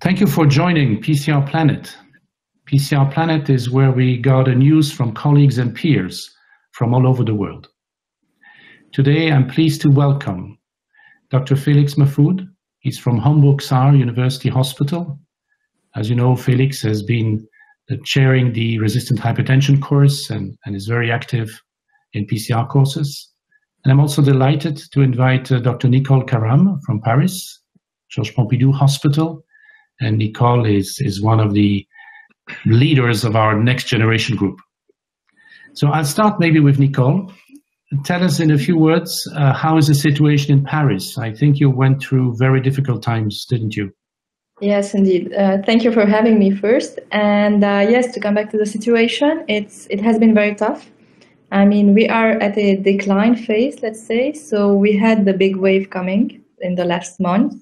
Thank you for joining PCR Planet. PCR Planet is where we gather news from colleagues and peers from all over the world. Today, I'm pleased to welcome Dr. Felix Mahfoud. He's from Homburg Saar University Hospital. As you know, Felix has been chairing the resistant hypertension course and, and is very active in PCR courses. And I'm also delighted to invite uh, Dr. Nicole Karam from Paris, Georges Pompidou Hospital. And Nicole is, is one of the leaders of our next generation group. So I'll start maybe with Nicole. Tell us in a few words, uh, how is the situation in Paris? I think you went through very difficult times, didn't you? Yes, indeed. Uh, thank you for having me first. And uh, yes, to come back to the situation, it's it has been very tough. I mean, we are at a decline phase, let's say. So we had the big wave coming in the last month,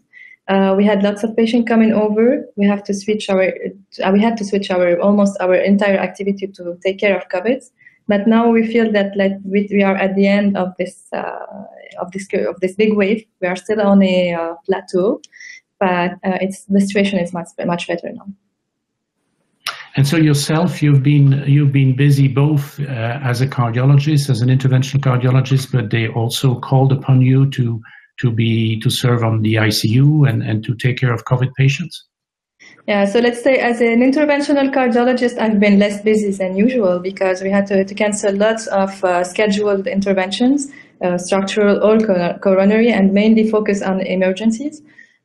uh, we had lots of patients coming over. We have to switch our, uh, we had to switch our almost our entire activity to take care of COVID. But now we feel that like we, we are at the end of this uh, of this of this big wave. We are still on a uh, plateau, but uh, it's the situation is much much better now. And so yourself, you've been you've been busy both uh, as a cardiologist, as an interventional cardiologist, but they also called upon you to to be to serve on the ICU and, and to take care of COVID patients? Yeah, so let's say as an interventional cardiologist, I've been less busy than usual because we had to, to cancel lots of uh, scheduled interventions, uh, structural or coronary, and mainly focus on emergencies.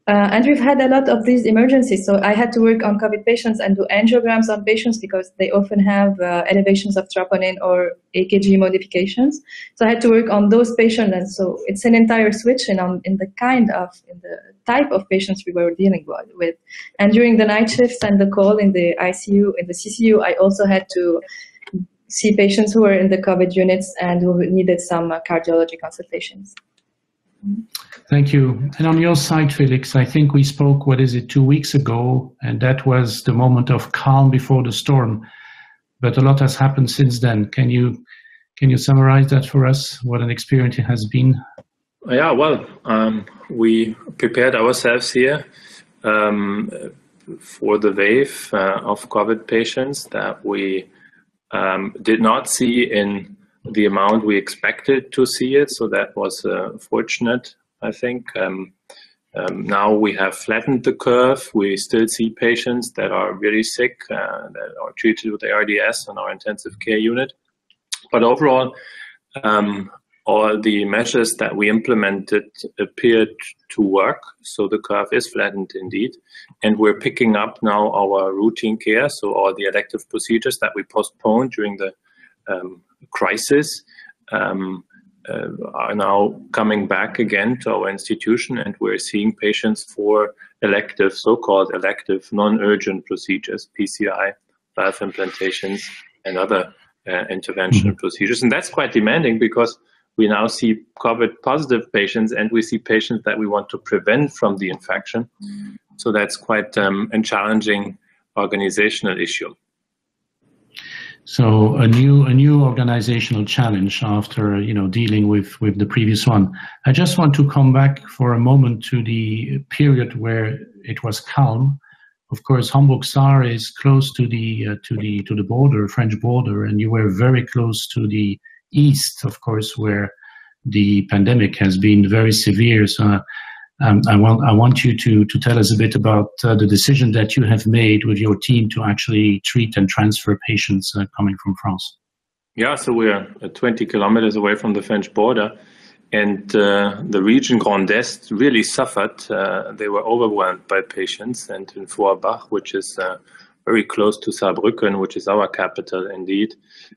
Uh, and we've had a lot of these emergencies. So I had to work on COVID patients and do angiograms on patients because they often have uh, elevations of troponin or EKG modifications. So I had to work on those patients. And so it's an entire switch in, on, in the kind of, in the type of patients we were dealing with. And during the night shifts and the call in the ICU, in the CCU, I also had to see patients who were in the COVID units and who needed some uh, cardiology consultations. Thank you. And on your side, Felix, I think we spoke, what is it, two weeks ago, and that was the moment of calm before the storm. But a lot has happened since then. Can you can you summarize that for us? What an experience it has been. Yeah, well, um, we prepared ourselves here um, for the wave uh, of COVID patients that we um, did not see in the amount we expected to see it. So that was uh, fortunate, I think. Um, um, now we have flattened the curve. We still see patients that are really sick, uh, that are treated with ARDS on our intensive care unit. But overall, um, all the measures that we implemented appeared to work. So the curve is flattened indeed. And we're picking up now our routine care, so all the elective procedures that we postponed during the um, crisis um, uh, are now coming back again to our institution and we're seeing patients for elective, so-called elective non-urgent procedures, PCI, valve implantations, and other uh, interventional mm -hmm. procedures. And that's quite demanding because we now see COVID positive patients and we see patients that we want to prevent from the infection. Mm -hmm. So that's quite um, a challenging organizational issue. So a new a new organizational challenge after you know dealing with with the previous one. I just want to come back for a moment to the period where it was calm. Of course, Homburg Saar is close to the uh, to the to the border, French border, and you were very close to the east, of course, where the pandemic has been very severe. So um, I want I want you to to tell us a bit about uh, the decision that you have made with your team to actually treat and transfer patients uh, coming from France. Yeah, so we're 20 kilometers away from the French border, and uh, the region Grand Est really suffered. Uh, they were overwhelmed by patients, and in Forbach, which is uh, very close to Saarbrücken, which is our capital indeed,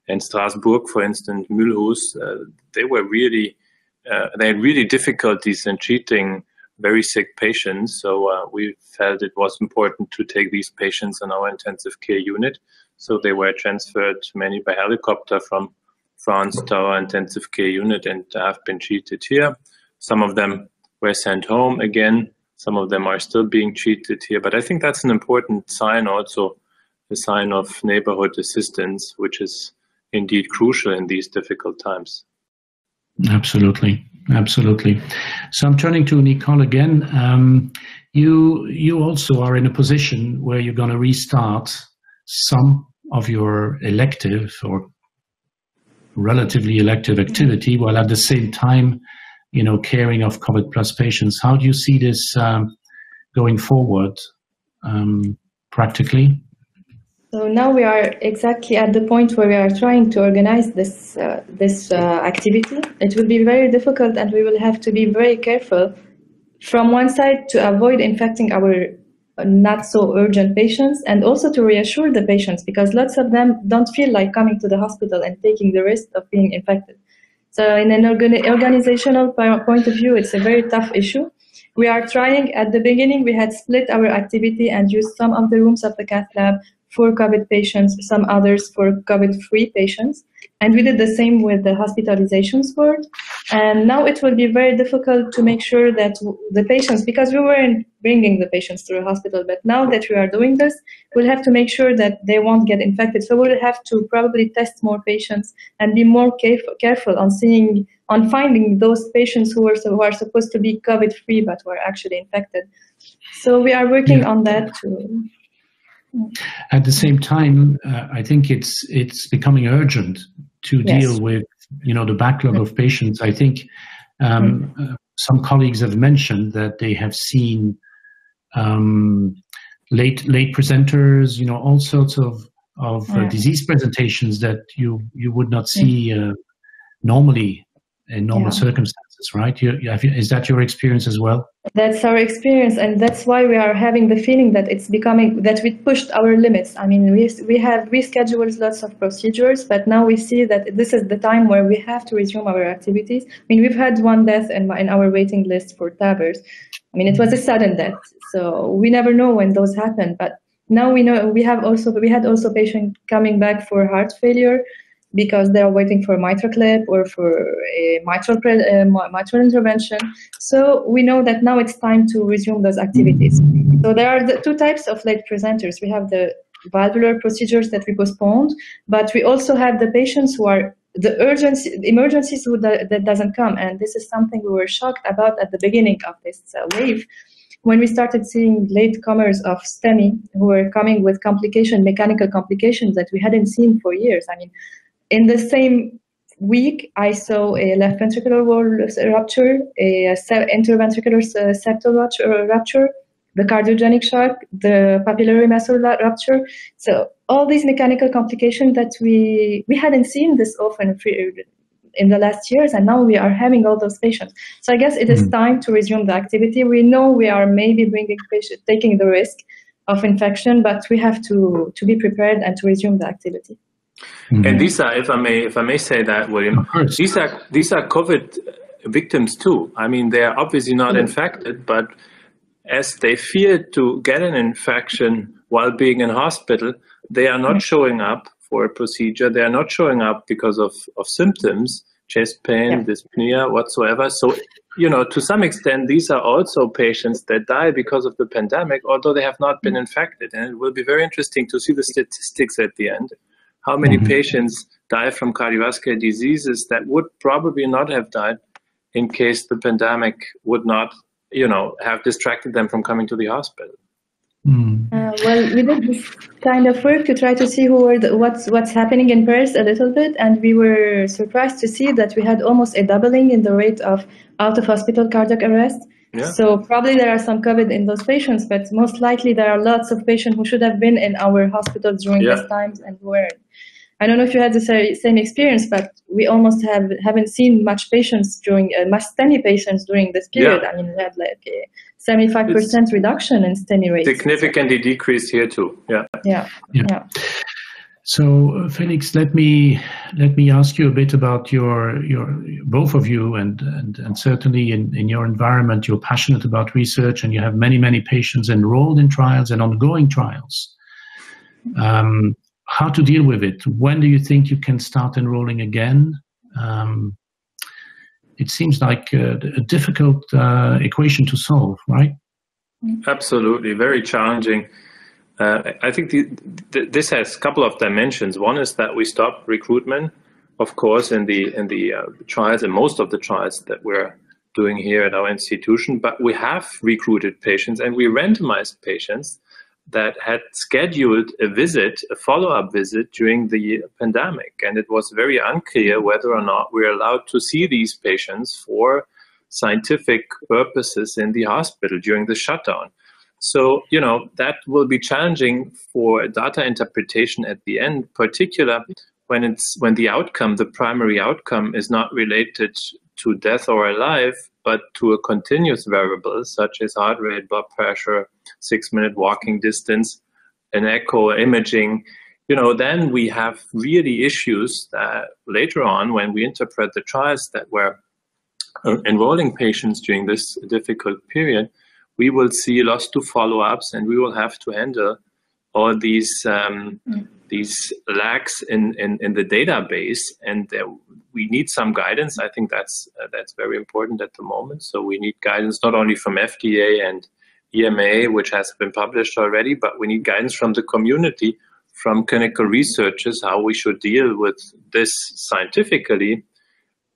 and Strasbourg, for instance, uh, they were really they had really difficulties in treating very sick patients. So uh, we felt it was important to take these patients in our intensive care unit. So they were transferred many by helicopter from France to our intensive care unit and have been treated here. Some of them were sent home again. Some of them are still being treated here. But I think that's an important sign also, a sign of neighborhood assistance, which is indeed crucial in these difficult times. Absolutely. Absolutely. So I'm turning to Nicole again. Um, you you also are in a position where you're going to restart some of your elective or relatively elective activity while at the same time, you know, caring of COVID plus patients. How do you see this um, going forward um, practically? So now we are exactly at the point where we are trying to organize this uh, this uh, activity. It will be very difficult, and we will have to be very careful. From one side, to avoid infecting our not so urgent patients, and also to reassure the patients because lots of them don't feel like coming to the hospital and taking the risk of being infected. So, in an organi organizational point of view, it's a very tough issue. We are trying. At the beginning, we had split our activity and used some of the rooms of the cath lab for COVID patients, some others for COVID-free patients. And we did the same with the hospitalizations ward. And now it will be very difficult to make sure that the patients, because we weren't bringing the patients to the hospital, but now that we are doing this, we'll have to make sure that they won't get infected. So we'll have to probably test more patients and be more careful, careful on seeing, on finding those patients who are, who are supposed to be COVID-free but were actually infected. So we are working yeah. on that too. At the same time, uh, I think it's it's becoming urgent to yes. deal with you know the backlog of patients. I think um, mm-hmm. uh, some colleagues have mentioned that they have seen um, late late presenters, you know, all sorts of of uh, disease presentations that you you would not see uh, normally in normal yeah. circumstances, right? You, you, is that your experience as well? That's our experience, and that's why we are having the feeling that it's becoming that we pushed our limits. I mean, we we have rescheduled lots of procedures, but now we see that this is the time where we have to resume our activities. I mean, we've had one death in, in our waiting list for TAVRs. I mean, it was a sudden death, so we never know when those happen. But now we know we have also we had also patient coming back for heart failure because they are waiting for a mitral clip or for a mitral, uh, mitral intervention. So we know that now it's time to resume those activities. So there are the two types of late presenters. We have the valvular procedures that we postponed, but we also have the patients who are the urgency, emergencies who that, that doesn't come. And this is something we were shocked about at the beginning of this uh, wave when we started seeing late comers of STEMI who were coming with complication, mechanical complications that we hadn't seen for years. I mean, in the same week, I saw a left ventricular wall rupture, a interventricular septal rupture, the cardiogenic shock, the papillary muscle rupture. So all these mechanical complications that we we hadn't seen this often in the last years, and now we are having all those patients. So I guess it is mm. time to resume the activity. We know we are maybe bringing taking the risk of infection, but we have to to be prepared and to resume the activity. Mm-hmm. And these are, if I may, if I may say that, William, these are these are COVID victims too. I mean, they are obviously not mm-hmm. infected, but as they fear to get an infection while being in hospital, they are not mm-hmm. showing up for a procedure. They are not showing up because of, of symptoms, chest pain, yeah. dyspnea, whatsoever. So, you know, to some extent, these are also patients that die because of the pandemic, although they have not been mm-hmm. infected. And it will be very interesting to see the statistics at the end how many mm-hmm. patients die from cardiovascular diseases that would probably not have died in case the pandemic would not, you know, have distracted them from coming to the hospital. Mm. Uh, well, we did this kind of work to try to see who were the, what's what's happening in Paris a little bit, and we were surprised to see that we had almost a doubling in the rate of out of hospital cardiac arrest. Yeah. So probably there are some COVID in those patients, but most likely there are lots of patients who should have been in our hospitals during yeah. these times and who weren't. I don't know if you had the same experience, but we almost have haven't seen much patients during uh, much STEMI patients during this period. Yeah. I mean, we had like a 75% reduction in STEMI rates. Significantly decreased here too. Yeah. Yeah. Yeah. yeah. So, uh, Felix, let me let me ask you a bit about your your both of you, and and, and certainly in, in your environment, you're passionate about research, and you have many many patients enrolled in trials and ongoing trials. Um, how to deal with it. When do you think you can start enrolling again? Um, it seems like a, a difficult uh, equation to solve, right? Absolutely, very challenging. Uh, I think the, the, this has a couple of dimensions. One is that we stopped recruitment of course, in the in the uh, trials and most of the trials that we're doing here at our institution. But we have recruited patients and we randomized patients that had scheduled a visit, a follow-up visit during the pandemic, and it was very unclear whether or not we're allowed to see these patients for scientific purposes in the hospital during the shutdown. So, you know, that will be challenging for data interpretation at the end, particular when it's when the outcome, the primary outcome is not related to death or alive, but to a continuous variable such as heart rate, blood pressure, six minute walking distance, an echo imaging, you know, then we have really issues that later on when we interpret the trials that were uh, enrolling patients during this difficult period, we will see lots to follow-ups and we will have to handle all these um, mm. these lags in, in, in, the database and uh, we need some guidance. I think that's uh, that's very important at the moment. So we need guidance not only from FDA and EMA, which has been published already, but we need guidance from the community, from clinical researchers, how we should deal with this scientifically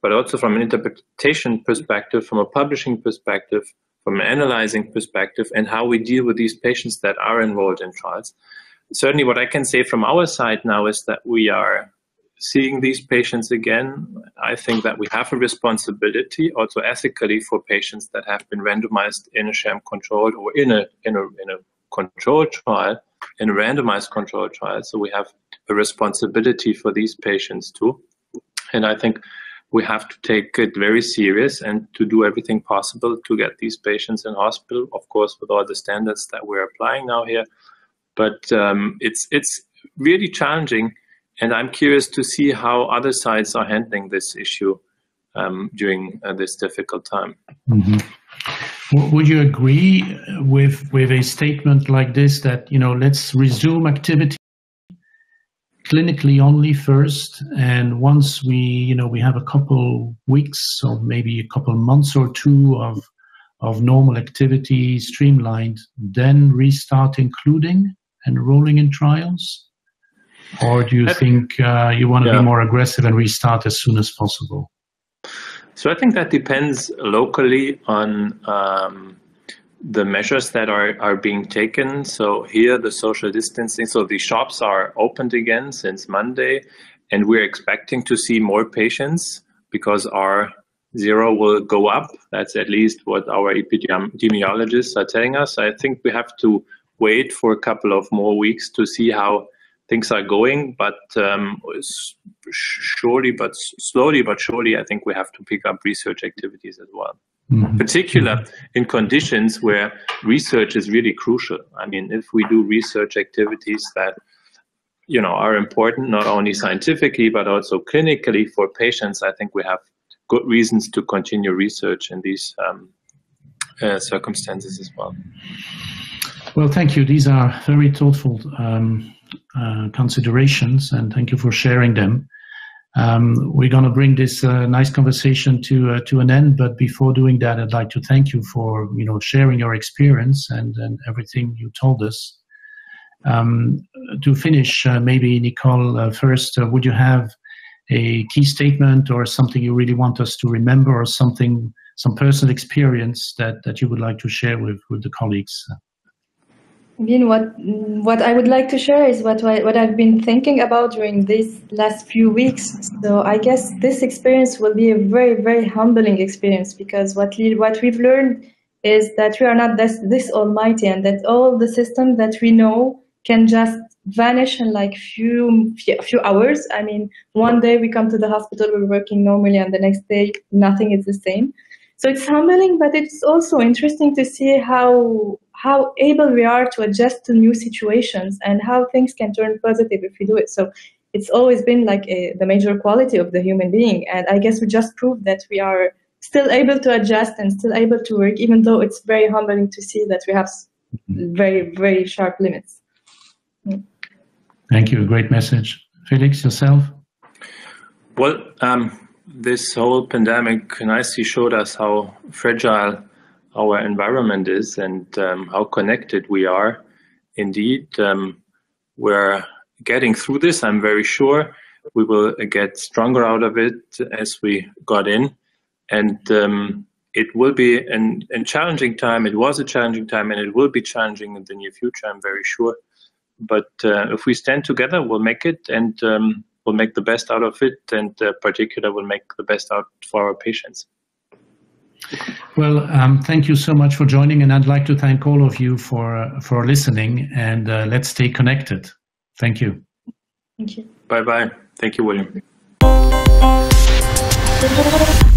but also from an interpretation perspective, from a publishing perspective, from an analyzing perspective, and how we deal with these patients that are enrolled in trials. Certainly, what I can say from our side now is that we are seeing these patients again. I think that we have a responsibility, also ethically, for patients that have been randomized in a sham controlled or in a in a in a controlled trial, in a randomized controlled trial. So we have a responsibility for these patients too. And I think we have to take it very serious and to do everything possible to get these patients in hospital, of course, with all the standards that we're applying now here. But um, it's it's really challenging, and I'm curious to see how other sites are handling this issue um, during uh, this difficult time. Mm-hmm. Would you agree with with a statement like this that you know let's resume activity clinically only first and once we you know we have a couple weeks or maybe a couple months or two of of normal activity streamlined then restart including enrolling in trials? Or do you think uh, you want to yeah. be more aggressive and restart as soon as possible? So i think that depends locally on um, the measures that are, are being taken. So here the social distancing, so the shops are opened again since Monday, and we're expecting to see more patients because R zero will go up. That's at least what our epidemiologists are telling us. I think we have to wait for a couple of more weeks to see how things are going, but um, surely, but slowly, but surely, I think we have to pick up research activities as well. Mm-hmm. particular in conditions where research is really crucial. I mean, if we do research activities that you know are important not only scientifically but also clinically for patients, I think we have good reasons to continue research in these um, uh, circumstances as well. Well, thank you. These are very thoughtful um, uh, considerations, and thank you for sharing them. Um, we're going to bring this uh, nice conversation to uh, to an end, but before doing that, I'd like to thank you for you know sharing your experience and, and everything you told us. Um, to finish, uh, maybe Nicole, uh, first, uh, would you have a key statement or something you really want us to remember, or something, some personal experience that that you would like to share with with the colleagues? Again, what what I would like to share is what what I've been thinking about during these last few weeks. So I guess this experience will be a very very humbling experience because what what we've learned is that we are not this this almighty and that all the systems that we know can just vanish in like few few hours. I mean, one day we come to the hospital, we're working normally, and the next day nothing is the same. So it's humbling, but it's also interesting to see how how able we are to adjust to new situations and how things can turn positive if we do it. So it's always been like a, the major quality of the human being, and I guess we just proved that we are still able to adjust and still able to work, even though it's very humbling to see that we have very very sharp limits. Thank you. Great message, Felix. Yourself. Well. Um this whole pandemic nicely showed us how fragile our environment is and um, how connected we are. Indeed, um, we're getting through this, I'm very sure. we will get stronger out of it as we got in. And um, it will be an, a challenging time. It was a challenging time, and it will be challenging in the near future, I'm very sure. But uh, if we stand together, we'll make it, and um, we'll make the best out of it, and uh, particular, we'll make the best out for our patients. Well, um, thank you so much for joining, and I'd like to thank all of you for uh, for listening. And uh, let's stay connected. Thank you. Thank you. Bye bye. Thank you, William.